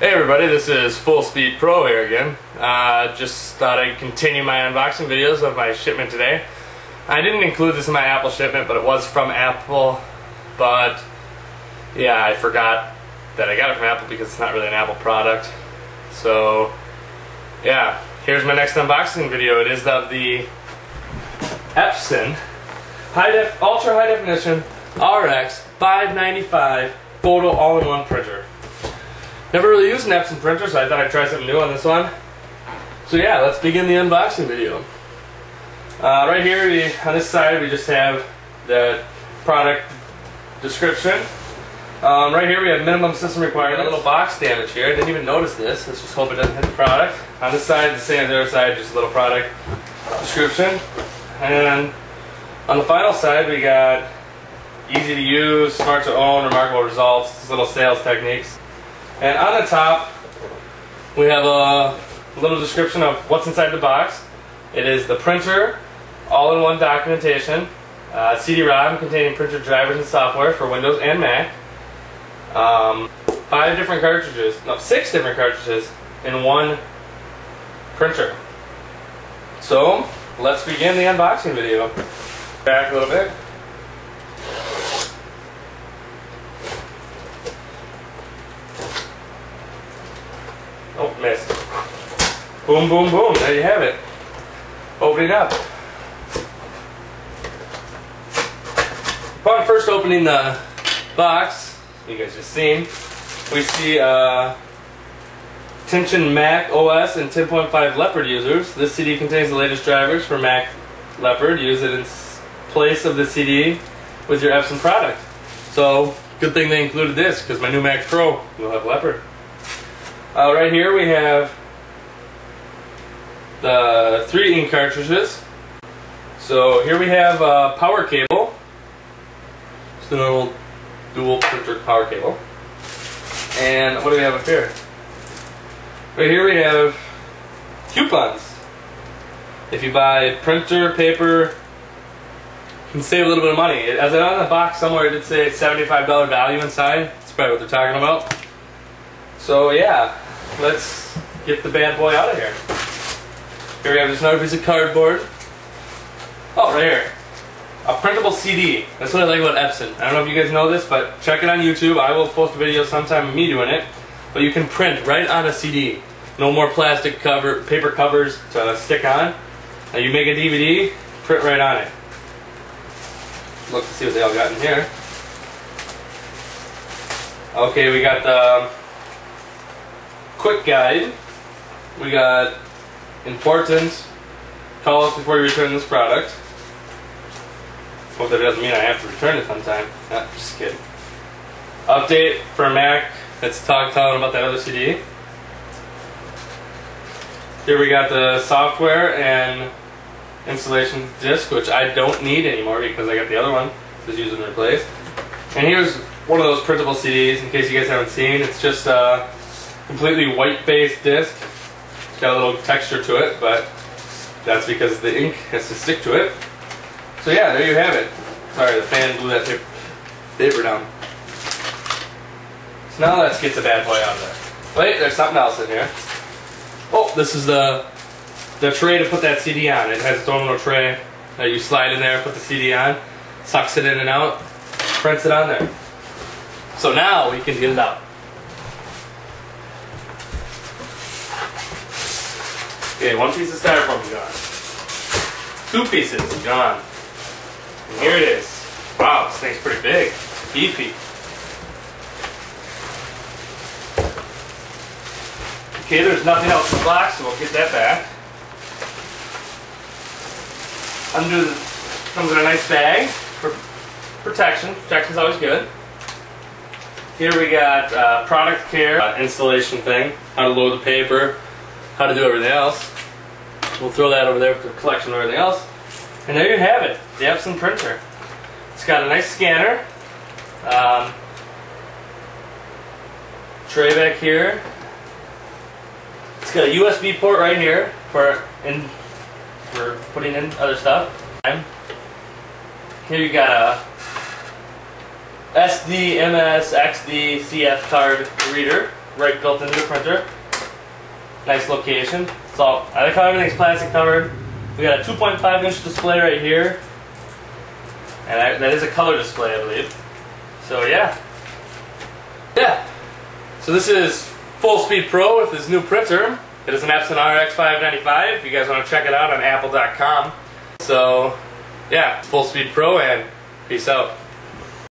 Hey everybody, this is Full Speed Pro here again. Uh, just thought I'd continue my unboxing videos of my shipment today. I didn't include this in my Apple shipment, but it was from Apple. But yeah, I forgot that I got it from Apple because it's not really an Apple product. So yeah, here's my next unboxing video. It is of the Epson high def, ultra high definition RX 595 photo all-in-one printer. Never really used an Epson printer, so I thought I'd try something new on this one. So yeah, let's begin the unboxing video. Uh, right here, we, on this side, we just have the product description. Um, right here, we have minimum system requirements. A little box damage here. I didn't even notice this. Let's just hope it doesn't hit the product. On this side, the same as the other side, just a little product description. And on the final side, we got easy to use, smart to own, remarkable results, little sales techniques. And on the top, we have a little description of what's inside the box. It is the printer, all-in-one documentation, uh, CD-ROM containing printer drivers and software for Windows and Mac, um, five different cartridges, no, six different cartridges in one printer. So, let's begin the unboxing video. Back a little bit. Oh, missed. Boom, boom, boom. There you have it. Open it up. Upon first opening the box, you guys just seen, we see uh, Tension Mac OS and 10.5 Leopard users. This CD contains the latest drivers for Mac Leopard. Use it in place of the CD with your Epson product. So, good thing they included this because my new Mac Pro will have Leopard. Uh, right here we have the three ink cartridges. So here we have a power cable. It's a normal dual printer power cable. And what do we have up here? Right here we have coupons. If you buy printer, paper, you can save a little bit of money. As on the box somewhere it did say $75 value inside. That's probably what they're talking about. So yeah, let's get the bad boy out of here. Here we have this another piece of cardboard. Oh, right here. A printable CD. That's what I like about Epson. I don't know if you guys know this, but check it on YouTube. I will post a video sometime of me doing it. But you can print right on a CD. No more plastic cover, paper covers to stick on. Now you make a DVD, print right on it. Look to see what they all got in here. Okay, we got the um, quick guide. We got important. Call us before you return this product. Hope that doesn't mean I have to return it sometime. Nah, just kidding. Update for Mac. Let's talk telling about that other CD. Here we got the software and installation disk, which I don't need anymore because I got the other one. Just use and replace. And here's one of those printable CDs, in case you guys haven't seen. It's just a completely white-based disc. It's got a little texture to it, but that's because the ink has to stick to it. So yeah, there you have it. Sorry, the fan blew that paper, paper down. So now let's get the bad boy out of there. Wait, there's something else in here. Oh, this is the the tray to put that CD on. It has its own little tray that you slide in there, put the CD on, sucks it in and out, prints it on there. So now we can get it out. Okay, one piece of styrofoam gone. Two pieces gone. And here it is. Wow, this thing's pretty big. Beefy. Okay, there's nothing else in the box, so we'll get that back. Under the, comes in a nice bag for protection. Protection's always good. Here we got uh, product care, uh, installation thing, how to load the paper, how to do everything else. We'll throw that over there for collection and everything else. And there you have it, the Epson printer. It's got a nice scanner. Um, tray back here. It's got a USB port right here for in for putting in other stuff. Here you got a SD, MS, XD, CF card reader right built into the printer. Nice location. So I like how everything's plastic covered. We got a 2.5 inch display right here. And I, that is a color display, I believe. So yeah. Yeah. So this is Full Speed Pro with this new printer. It is an Epson RX 595. If you guys want to check it out on apple.com. So yeah, Full Speed Pro and peace out.